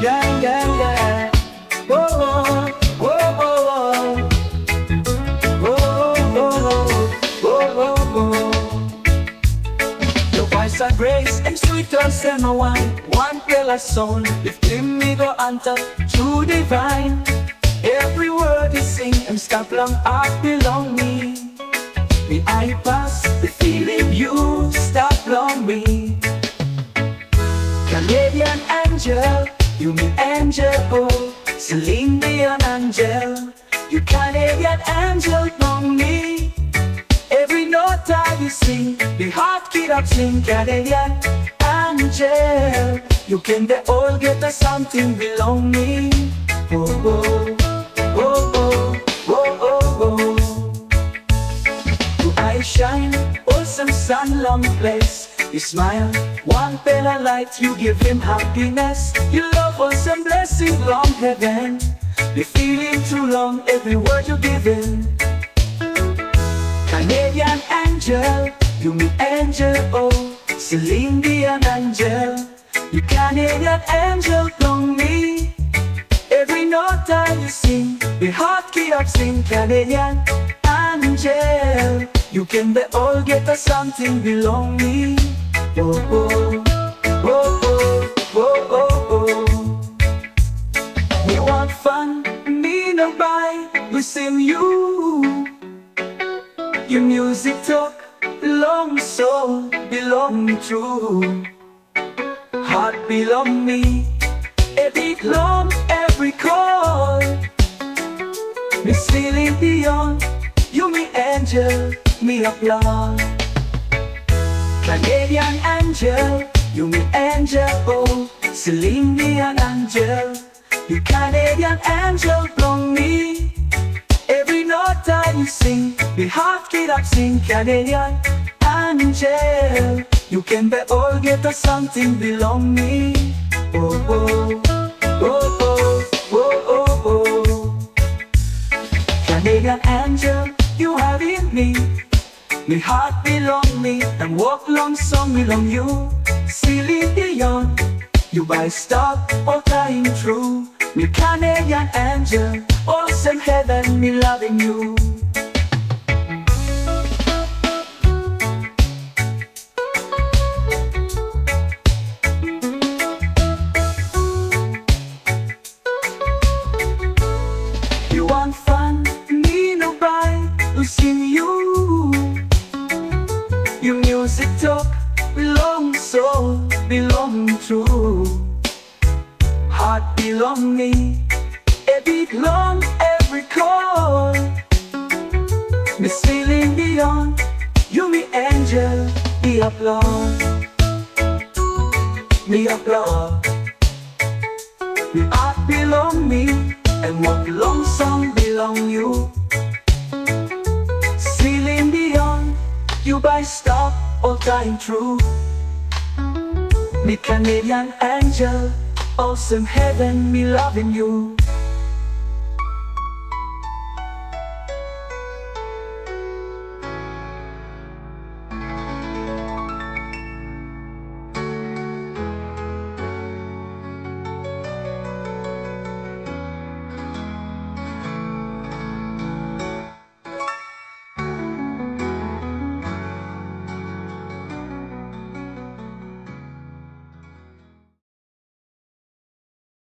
Yeah, grace and sweet pale soul, me true divine. Every word you sing, stop long belong me. Pass the feeling you long me Canadian angel, you me angel oh Celine Dion angel, you Canadian angel long me. Every note that you sing, the heart keep up sing Canadian angel? You can they all get a something belong me. Oh, oh, oh, oh, oh, oh, oh. Your eyes shine, awesome sun long place You smile, one pillar light You give him happiness. You love awesome blessing long heaven. The feeling too long Every word you give him. Canadian angel, you me angel, oh Celine Dion angel, you Canadian angel, long me. Every note I you sing, the heart keep up sing Canadian angel, you can they all get a something belong me We want fun, me no buy, we sing you. Your music talk belong soul belong true Heart belong me Every long every call. Miss Celine Dion You me angel Me applaud Canadian angel You me angel oh Celine Dion angel You Canadian angel belong me Every note that you sing, the heart sing Canadian angel. You can be all get a something belong me. Oh oh oh oh oh oh oh. Canadian angel, you have in me. Me heart belong me, and walk long song belong you. Celine Dion, you by stop all time true. Me Canadian angel, awesome heaven, me loving you. You want fun, me no buy, who sing you. Music talk belong soul, belong true. Heart belong me, every long, every call. Miss Celine Dion you me angel, me applaud, me applaud. Me heart belong me, and what belong song belong you. Celine Dion, you by stop all time true. Me Canadian angel, awesome heaven, me loving you.